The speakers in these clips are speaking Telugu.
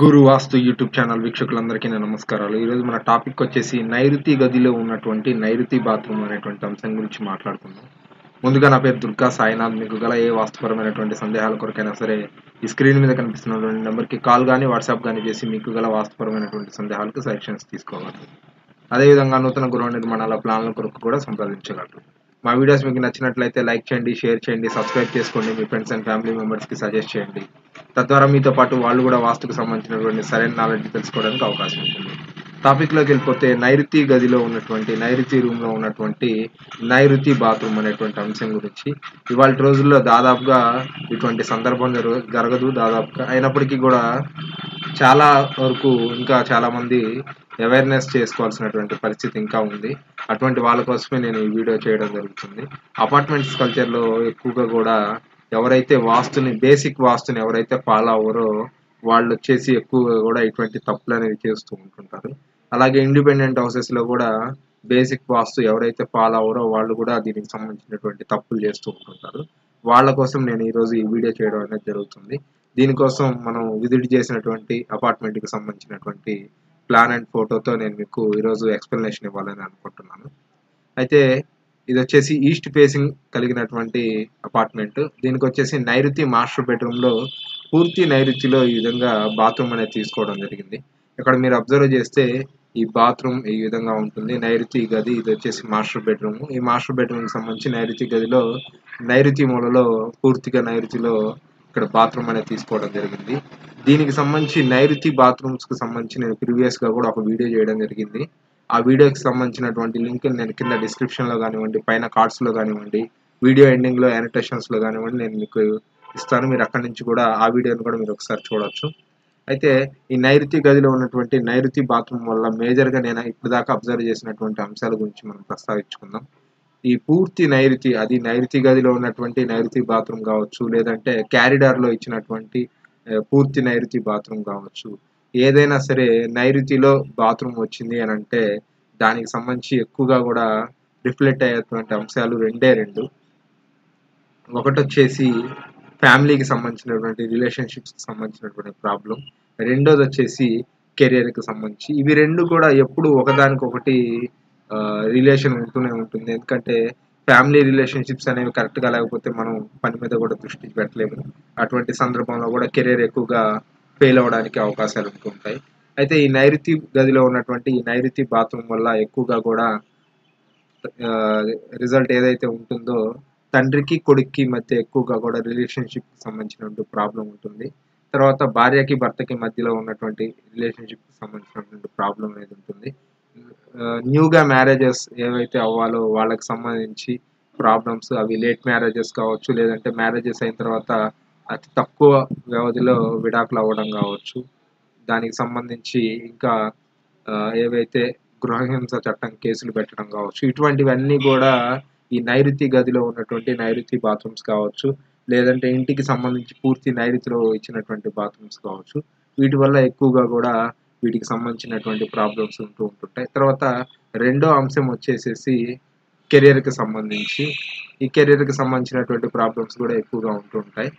గురు వాస్తు యూట్యూబ్ ఛానల్ వీక్షకులందరికీ నా నమస్కారాలు. ఈరోజు మన టాపిక్ వచ్చేసి నైరుతి గదిలో ఉన్నటువంటి నైరుతి బాత్రూమ్ అనేటువంటి అంశం గురించి మాట్లాడుకుందాం. ముందుగా నా పేరు దుర్గా సాయినాథ్. మీకు గల ఏ వాస్తుపరమైనటువంటి సందేహాల కొరకైనా సరే ఈ స్క్రీన్ మీద కనిపిస్తున్నటువంటి నెంబర్కి కాల్ కానీ వాట్సాప్ కానీ చేసి మీకు గల వాస్తుపరమైనటువంటి సందేహాలకు సజెషన్స్ తీసుకోగలరు అదేవిధంగా నూతన గృహ నిర్మాణాల ప్లాన్ల కొరకు కూడా సంప్రదించగలరు. మా వీడియోస్ మీకు నచ్చినట్లయితే లైక్ చేయండి షేర్ చేయండి సబ్స్క్రైబ్ చేసుకోండి. మీ ఫ్రెండ్స్ అండ్ ఫ్యామిలీ మెంబర్స్కి సజెస్ట్ చేయండి. తద్వారా మీతో పాటు వాళ్ళు కూడా వాస్తుకు సంబంధించినటువంటి సరైన నాలెడ్జ్ తెలుసుకోవడానికి అవకాశం ఉంటుంది. టాపిక్లోకి వెళ్ళిపోతే నైరుతి గదిలో ఉన్నటువంటి నైరుతి రూమ్లో ఉన్నటువంటి నైరుతి బాత్రూమ్ అనేటువంటి అంశం గురించి. ఇవాళ రోజుల్లో దాదాపుగా ఇటువంటి సందర్భం జరగ జరగదు దాదాపుగా. అయినప్పటికీ కూడా చాలా వరకు ఇంకా చాలామంది అవేర్నెస్ చేసుకోవాల్సినటువంటి పరిస్థితి ఇంకా ఉంది. అటువంటి వాళ్ళ కోసమే నేను ఈ వీడియో చేయడం జరుగుతుంది. అపార్ట్మెంట్స్ కల్చర్లో ఎక్కువగా కూడా ఎవరైతే వాస్తుని బేసిక్ వాస్తుని ఎవరైతే ఫాలో అవ్వరో వాళ్ళు వచ్చేసి ఎక్కువగా కూడా ఇటువంటి తప్పులు అనేవి చేస్తూ ఉంటుంటారు. అలాగే ఇండిపెండెంట్ హౌసెస్లో కూడా బేసిక్ వాస్తు ఎవరైతే ఫాలో అవ్వరో వాళ్ళు కూడా దీనికి సంబంధించినటువంటి తప్పులు చేస్తూ ఉంటుంటారు. వాళ్ళ కోసం నేను ఈరోజు ఈ వీడియో చేయడం అనేది జరుగుతుంది. దీనికోసం మనం విజిట్ చేసినటువంటి అపార్ట్మెంట్కి సంబంధించినటువంటి ప్లాన్ అండ్ ఫోటోతో నేను మీకు ఈరోజు ఎక్స్ప్లెనేషన్ ఇవ్వాలని అనుకుంటున్నాను. అయితే ఇది వచ్చేసి ఈస్ట్ ఫేసింగ్ కలిగినటువంటి అపార్ట్మెంట్. దీనికి వచ్చేసి నైరుతి మాస్టర్ బెడ్రూమ్లో పూర్తి నైరుతిలో ఈ విధంగా బాత్రూమ్ అనేది తీసుకోవడం జరిగింది. ఇక్కడ మీరు అబ్జర్వ్ చేస్తే ఈ బాత్రూమ్ ఈ విధంగా ఉంటుంది. నైరుతి గది ఇది వచ్చేసి మాస్టర్ బెడ్రూమ్. ఈ మాస్టర్ బెడ్రూమ్కి సంబంధించి నైరుతి గదిలో నైరుతి మూలలో పూర్తిగా నైరుతిలో ఇక్కడ బాత్రూమ్ అనేది తీసుకోవడం జరిగింది. దీనికి సంబంధించి నైరుతి బాత్రూమ్స్కి సంబంధించి నేను ప్రీవియస్గా కూడా ఒక వీడియో చేయడం జరిగింది. ఆ వీడియోకి సంబంధించినటువంటి లింక్ నేను కింద డిస్క్రిప్షన్లో కానివ్వండి పైన కార్డ్స్లో కానివ్వండి వీడియో ఎండింగ్లో లో కానివ్వండి నేను మీకు ఇస్తాను. మీరు అక్కడి నుంచి కూడా ఆ వీడియోని కూడా మీరు ఒకసారి చూడొచ్చు. అయితే ఈ నైరుతి గదిలో ఉన్నటువంటి నైరుతి బాత్రూమ్ వల్ల మేజర్గా నేను ఇప్పుడు దాకా అబ్జర్వ్ చేసినటువంటి అంశాల గురించి మనం ప్రస్తావించుకుందాం. ఈ పూర్తి నైరుతి అది నైరుతి గదిలో ఉన్నటువంటి నైరుతి బాత్రూమ్ కావచ్చు లేదంటే క్యారిడార్లో ఇచ్చినటువంటి పూర్తి నైరుతి బాత్రూమ్ కావచ్చు. ఏదైనా సరే నైరుతిలో బాత్రూమ్ వచ్చింది అని అంటే దానికి సంబంధించి ఎక్కువగా కూడా రిఫ్లెక్ట్ అయ్యేటువంటి అంశాలు రెండే రెండు. ఒకటి వచ్చేసి ఫ్యామిలీకి సంబంధించినటువంటి రిలేషన్షిప్స్కి సంబంధించినటువంటి ప్రాబ్లం రెండోది వచ్చేసి కెరియర్కి సంబంధించి. ఇవి రెండు కూడా ఎప్పుడు ఒకదానికొకటి రిలేషన్ ఉంటూనే ఉంటుంది. ఎందుకంటే ఫ్యామిలీ రిలేషన్షిప్స్ అనేవి కరెక్ట్గా లేకపోతే మనం పని మీద కూడా దృష్టి పెట్టలేము. అటువంటి సందర్భంలో కూడా కెరీర్ ఎక్కువగా ఫెయిల్ అవ్వడానికి అవకాశాలు ఉంటుంటాయి అయితే ఈ నైరుతి గదిలో ఉన్నటువంటి ఈ నైరుతి బాత్రూమ్ వల్ల ఎక్కువగా కూడా రిజల్ట్ ఏదైతే ఉంటుందో తండ్రికి కొడుక్కి మధ్య ఎక్కువగా కూడా రిలేషన్షిప్ సంబంధించినటువంటి ప్రాబ్లం ఉంటుంది. తర్వాత భార్యకి భర్తకి మధ్యలో ఉన్నటువంటి రిలేషన్షిప్ సంబంధించినటువంటి ప్రాబ్లం అనేది ఉంటుంది. న్యూగా మ్యారేజెస్ ఏవైతే అవ్వాలో వాళ్ళకి సంబంధించి ప్రాబ్లమ్స్ అవి లేట్ మ్యారేజెస్ కావచ్చు లేదంటే మ్యారేజెస్ అయిన తర్వాత అతి తక్కువ వ్యవధిలో విడాకులు అవ్వడం కావచ్చు. దానికి సంబంధించి ఇంకా ఏవైతే గృహహింస చట్టం కేసులు పెట్టడం కావచ్చు ఇటువంటివన్నీ కూడా ఈ నైరుతి గదిలో ఉన్నటువంటి నైరుతి బాత్రూమ్స్ కావచ్చు లేదంటే ఇంటికి సంబంధించి పూర్తి నైరుతిలో ఇచ్చినటువంటి బాత్రూమ్స్ కావచ్చు. వీటి వల్ల ఎక్కువగా కూడా వీటికి సంబంధించినటువంటి ప్రాబ్లమ్స్ ఉంటూ ఉంటుంటాయి. తర్వాత రెండో అంశం వచ్చేసేసి కెరియర్కి సంబంధించి ఈ కెరియర్కి సంబంధించినటువంటి ప్రాబ్లమ్స్ కూడా ఎక్కువగా ఉంటుంటాయి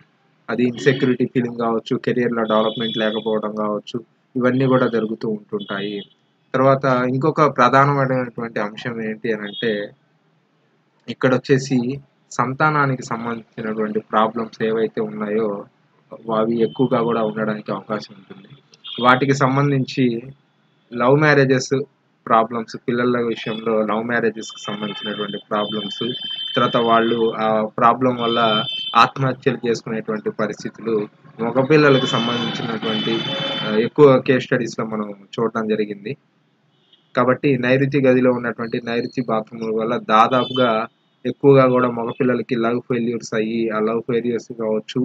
అది ఇన్సెక్యూరిటీ ఫీలింగ్ కావచ్చు కెరియర్లో డెవలప్మెంట్ లేకపోవడం కావచ్చు ఇవన్నీ కూడా జరుగుతూ ఉంటుంటాయి. తర్వాత ఇంకొక ప్రధానమైనటువంటి అంశం ఏంటి అని అంటే ఇక్కడ వచ్చేసి సంతానానికి సంబంధించినటువంటి ప్రాబ్లమ్స్ ఏవైతే ఉన్నాయో అవి ఎక్కువగా కూడా ఉండడానికి అవకాశం ఉంటుంది. వాటికి సంబంధించి లవ్ మ్యారేజెస్ ప్రాబ్లమ్స్ పిల్లల విషయంలో లవ్ మ్యారేజెస్కి సంబంధించినటువంటి ప్రాబ్లమ్స్ తర్వాత వాళ్ళు ఆ ప్రాబ్లం వల్ల ఆత్మహత్యలు చేసుకునేటువంటి పరిస్థితులు మగపిల్లలకు సంబంధించినటువంటి ఎక్కువ కేస్ స్టడీస్లో మనం చూడడం జరిగింది. కాబట్టి నైరుతి గదిలో ఉన్నటువంటి నైరుతి బాత్రూమ్ వల్ల దాదాపుగా ఎక్కువగా కూడా మగపిల్లలకి లవ్ ఫెయిల్యూర్స్ అయ్యి ఆ లవ్ ఫెయిల్యూర్స్ కావచ్చు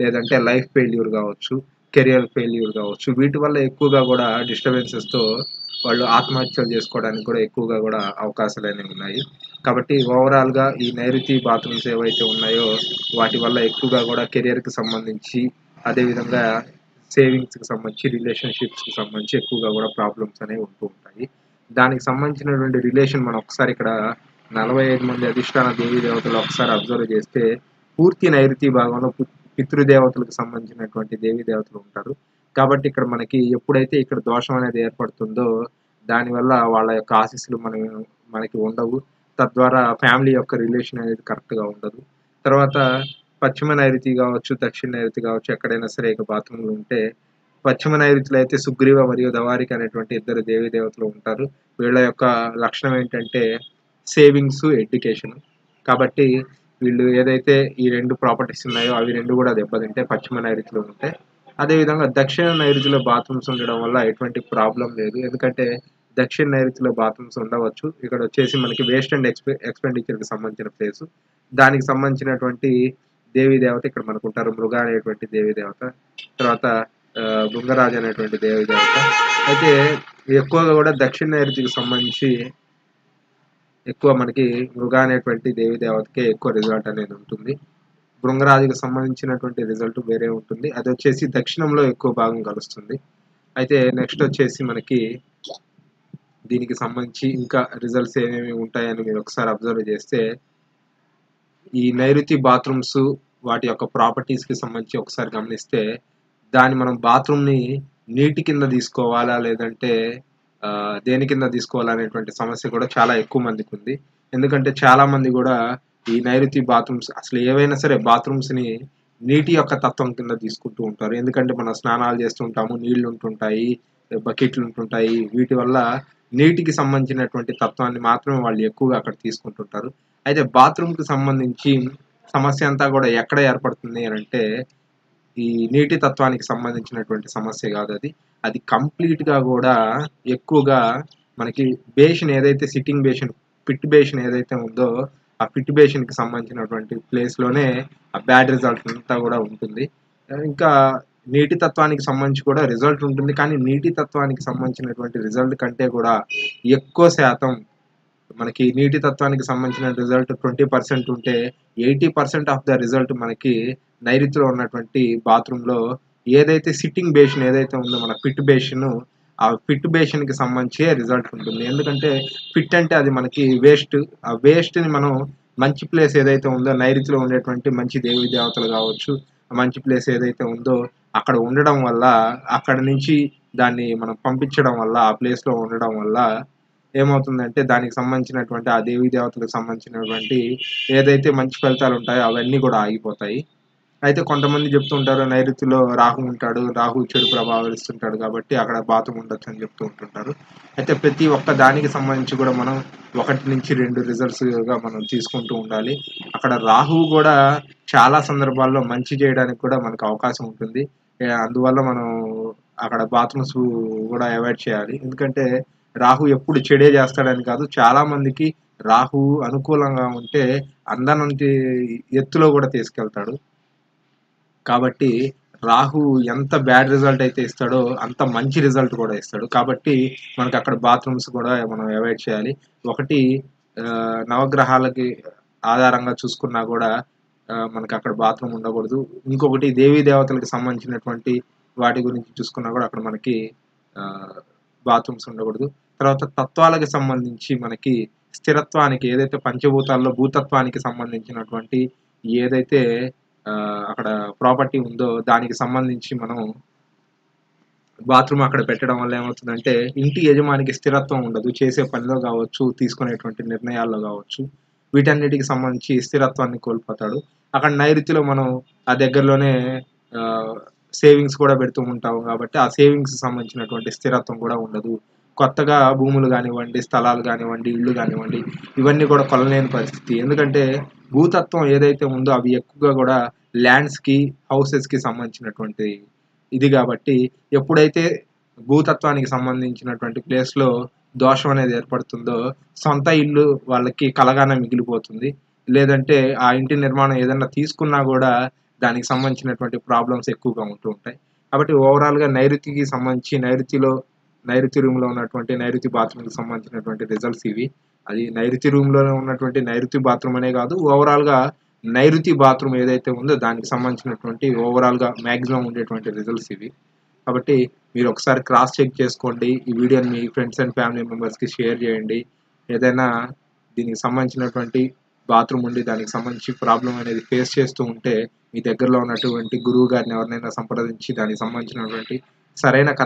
లేదంటే లైఫ్ ఫెయిల్యూర్ కావచ్చు కెరియర్ ఫెయిల్యూర్ కావచ్చు వీటి వల్ల ఎక్కువగా కూడా డిస్టర్బెన్సెస్తో వాళ్ళు ఆత్మహత్యలు చేసుకోవడానికి కూడా ఎక్కువగా కూడా అవకాశాలు అనేవి ఉన్నాయి. కాబట్టి ఓవరాల్గా ఈ నైరుతి బాత్రూమ్స్ ఏవైతే ఉన్నాయో వాటి వల్ల ఎక్కువగా కూడా కెరియర్కి సంబంధించి అదేవిధంగా సేవింగ్స్కి సంబంధించి రిలేషన్షిప్స్కి సంబంధించి ఎక్కువగా కూడా ప్రాబ్లమ్స్ అనేవి ఉంటూ ఉంటాయి. దానికి సంబంధించినటువంటి రిలేషన్ మనం ఒకసారి ఇక్కడ నలభై ఐదు మంది అధిష్టాన దేవీ దేవతలు ఒకసారి అబ్జర్వ్ చేస్తే పూర్తి నైరుతి భాగంలో పితృదేవతలకు సంబంధించినటువంటి దేవీ దేవతలు ఉంటారు. కాబట్టి ఇక్కడ మనకి ఎప్పుడైతే ఇక్కడ దోషం అనేది ఏర్పడుతుందో దానివల్ల వాళ్ళ యొక్క ఆశీస్సులు మన మనకి ఉండవు. తద్వారా ఫ్యామిలీ యొక్క రిలేషన్ అనేది కరెక్ట్గా ఉండదు. తర్వాత పశ్చిమ నైరుతి కావచ్చు దక్షిణ నైరుతి కావచ్చు ఎక్కడైనా సరే ఇక బాత్రూమ్లు ఉంటే పశ్చిమ నైరుతిలో అయితే సుగ్రీవ మరియు దవారిక అనేటువంటి ఇద్దరు దేవీ దేవతలు ఉంటారు. వీళ్ళ యొక్క లక్షణం ఏంటంటే సేవింగ్స్ ఎడ్యుకేషన్. కాబట్టి వీళ్ళు ఏదైతే ఈ రెండు ప్రాపర్టీస్ ఉన్నాయో అవి రెండు కూడా దెబ్బతింటే పశ్చిమ నైరుతిలో ఉంటే అదేవిధంగా దక్షిణ నైరుతిలో బాత్రూమ్స్ ఉండడం వల్ల ఎటువంటి ప్రాబ్లం లేదు. ఎందుకంటే దక్షిణ నైరుతిలో బాత్రూమ్స్ ఉండవచ్చు. ఇక్కడ వచ్చేసి మనకి వేస్ట్ అండ్ ఎక్స్పె ఎక్స్పెండిచర్కి సంబంధించిన ప్లేస్. దానికి సంబంధించినటువంటి దేవీ దేవత ఇక్కడ మనకు ఉంటారు మృగ అనేటువంటి దేవీ దేవత. తర్వాత ఆ, అనేటువంటి దేవీ దేవత. అయితే ఎక్కువగా కూడా దక్షిణ నైరుతికి సంబంధించి ఎక్కువ మనకి మృగ అనేటువంటి దేవి దేవతకే ఎక్కువ రిజల్ట్ అనేది ఉంటుంది. బృంగరాజుకి సంబంధించినటువంటి రిజల్ట్ వేరే ఉంటుంది. అది వచ్చేసి దక్షిణంలో ఎక్కువ భాగం కలుస్తుంది. అయితే నెక్స్ట్ వచ్చేసి మనకి దీనికి సంబంధించి ఇంకా రిజల్ట్స్ ఏమేమి ఉంటాయని మీరు ఒకసారి అబ్జర్వ్ చేస్తే ఈ నైరుతి బాత్రూమ్స్ వాటి యొక్క ప్రాపర్టీస్కి సంబంధించి ఒకసారి గమనిస్తే దాన్ని మనం బాత్రూమ్ని నీటి కింద తీసుకోవాలా లేదంటే దేని కింద తీసుకోవాలా అనేటువంటి సమస్య కూడా చాలా ఎక్కువ మందికి ఉంది. ఎందుకంటే చాలా మంది కూడా ఈ నైరుతి బాత్రూమ్స్ అసలు ఏవైనా సరే బాత్రూమ్స్ని నీటి యొక్క తత్వం కింద తీసుకుంటూ ఉంటారు. ఎందుకంటే మనం స్నానాలు చేస్తుంటాము నీళ్ళు ఉంటుంటాయి బకెట్లు ఉంటుంటాయి. వీటి వల్ల నీటికి సంబంధించినటువంటి తత్వాన్ని మాత్రమే వాళ్ళు ఎక్కువగా అక్కడ తీసుకుంటుంటారు. అయితే బాత్రూమ్కి సంబంధించి సమస్య అంతా కూడా ఎక్కడ ఏర్పడుతుంది అని అంటే ఈ నీటి తత్వానికి సంబంధించినటువంటి సమస్య కాదు అది. అది కంప్లీట్గా కూడా ఎక్కువగా మనకి బేషన్ ఏదైతే సిట్టింగ్ బేషన్ పిట్ బేషన్ ఏదైతే ఉందో ఆ పిట్ బేషన్కి సంబంధించినటువంటి ప్లేస్లోనే ఆ బ్యాడ్ రిజల్ట్ అంతా కూడా ఉంటుంది. ఇంకా నీటి తత్వానికి సంబంధించి కూడా రిజల్ట్ ఉంటుంది. కానీ నీటి తత్వానికి సంబంధించినటువంటి రిజల్ట్ కంటే కూడా ఎక్కువ శాతం మనకి నీటి తత్వానికి సంబంధించిన రిజల్ట్ ట్వంటీ పర్సెంట్ ఉంటే eighty percent of the result మనకి నైరుతిలో ఉన్నటువంటి బాత్రూంలో ఏదైతే సిట్టింగ్ బేషన్ ఏదైతే ఉందో మన పిట్ బేషన్ ఆ పిట్ బేషన్కి సంబంధించి రిజల్ట్ ఉంటుంది. ఎందుకంటే పిట్ అంటే అది మనకి వేస్ట్ ఆ వేస్ట్ని మనం మంచి ప్లేస్ ఏదైతే ఉందో నైరుతిలో ఉండేటువంటి మంచి దేవి దేవతలు కావచ్చు ఆ మంచి ప్లేస్ ఏదైతే ఉందో అక్కడ ఉండడం వల్ల అక్కడ నుంచి దాన్ని మనం పంపించడం వల్ల ఆ ప్లేస్లో ఉండడం వల్ల ఏమవుతుందంటే దానికి సంబంధించినటువంటి ఆ దేవి దేవతలకు సంబంధించినటువంటి ఏదైతే మంచి ఫలితాలు ఉంటాయో అవన్నీ కూడా ఆగిపోతాయి. అయితే కొంతమంది చెప్తుంటారు నైరుతిలో రాహు ఉంటాడు రాహు చెడు ప్రభావిస్తుంటాడు కాబట్టి అక్కడ బాత్రూమ్ ఉండొచ్చు అని చెప్తూ ఉంటుంటారు. అయితే ప్రతి ఒక్క దానికి సంబంధించి కూడా మనం ఒకటి నుంచి రెండు రిజల్ట్స్గా మనం తీసుకుంటూ ఉండాలి. అక్కడ రాహువు కూడా చాలా సందర్భాల్లో మంచి చేయడానికి కూడా మనకు అవకాశం ఉంటుంది. అందువల్ల మనం అక్కడ బాత్రూమ్స్ కూడా అవాయిడ్ చేయాలి. ఎందుకంటే రాహు ఎప్పుడు చెడే చేస్తాడని కాదు చాలా మందికి రాహు అనుకూలంగా ఉంటే అందనంటి ఎత్తులో కూడా తీసుకెళ్తాడు. కాబట్టి రాహు ఎంత బ్యాడ్ రిజల్ట్ అయితే ఇస్తాడో అంత మంచి రిజల్ట్ కూడా ఇస్తాడు. కాబట్టి మనకి అక్కడ బాత్రూమ్స్ కూడా మనం అవాయిడ్ చేయాలి. ఒకటి నవగ్రహాలకి ఆధారంగా చూసుకున్నా కూడా మనకు మనకి అక్కడ బాత్రూమ్ ఉండకూడదు. ఇంకొకటి దేవీ దేవతలకు సంబంధించినటువంటి వాటి గురించి చూసుకున్నా కూడా అక్కడ మనకి బాత్రూమ్స్ ఉండకూడదు. తర్వాత తత్వాలకు సంబంధించి మనకి స్థిరత్వానికి ఏదైతే పంచభూతాల్లో భూతత్వానికి సంబంధించినటువంటి ఏదైతే అక్కడ ప్రాపర్టీ ఉందో దానికి సంబంధించి మనం బాత్రూమ్ అక్కడ పెట్టడం వల్ల ఏమవుతుందంటే ఇంటి యజమానికి స్థిరత్వం ఉండదు. చేసే పనిలో కావచ్చు తీసుకునేటువంటి నిర్ణయాల్లో కావచ్చు వీటన్నిటికి సంబంధించి స్థిరత్వాన్ని కోల్పోతాడు. అక్కడ నైరుతిలో మనం ఆ దగ్గరలోనే సేవింగ్స్ కూడా పెడుతూ ఉంటాం కాబట్టి ఆ సేవింగ్స్ సంబంధించినటువంటి స్థిరత్వం కూడా ఉండదు. కొత్తగా భూములు కానివ్వండి స్థలాలు కానివ్వండి ఇళ్ళు కానివ్వండి ఇవన్నీ కూడా కొలలేని పరిస్థితి. ఎందుకంటే భూతత్వం ఏదైతే ఉందో అవి ఎక్కువగా కూడా ల్యాండ్స్కి హౌసెస్కి సంబంధించినటువంటి ఇది కాబట్టి ఎప్పుడైతే భూతత్వానికి సంబంధించినటువంటి ప్లేస్లో దోషం అనేది ఏర్పడుతుందో సొంత ఇల్లు వాళ్ళకి కలగానే మిగిలిపోతుంది. లేదంటే ఆ ఇంటి నిర్మాణం ఏదైనా తీసుకున్నా కూడా దానికి సంబంధించినటువంటి ప్రాబ్లమ్స్ ఎక్కువగా ఉంటూ ఉంటాయి. కాబట్టి ఓవరాల్గా నైరుతికి సంబంధించి నైరుతిలో నైరుతి రూమ్లో ఉన్నటువంటి నైరుతి బాత్రూమ్కి సంబంధించినటువంటి రిజల్ట్స్ ఇవి. అది నైరుతి రూమ్లో ఉన్నటువంటి నైరుతి బాత్రూమ్ అనే కాదు ఓవరాల్గా నైరుతి బాత్రూమ్ ఏదైతే ఉందో దానికి సంబంధించినటువంటి ఓవరాల్గా ఉండేటువంటి రిజల్ట్స్ ఇవి. కాబట్టి మీరు ఒకసారి క్రాస్ చెక్ చేసుకోండి ఈ వీడియోని మీ ఫ్రెండ్స్ అండ్ ఫ్యామిలీ మెంబర్స్కి షేర్ చేయండి. ఏదైనా దీనికి సంబంధించినటువంటి బాత్రూమ్ ఉండి దానికి సంబంధించి ప్రాబ్లం అనేది ఫేస్ చేస్తూ ఉంటే మీ దగ్గరలో ఉన్నటువంటి గురువు గారిని ఎవరినైనా సంప్రదించి దానికి సంబంధించినటువంటి సరైన కరెక్ట్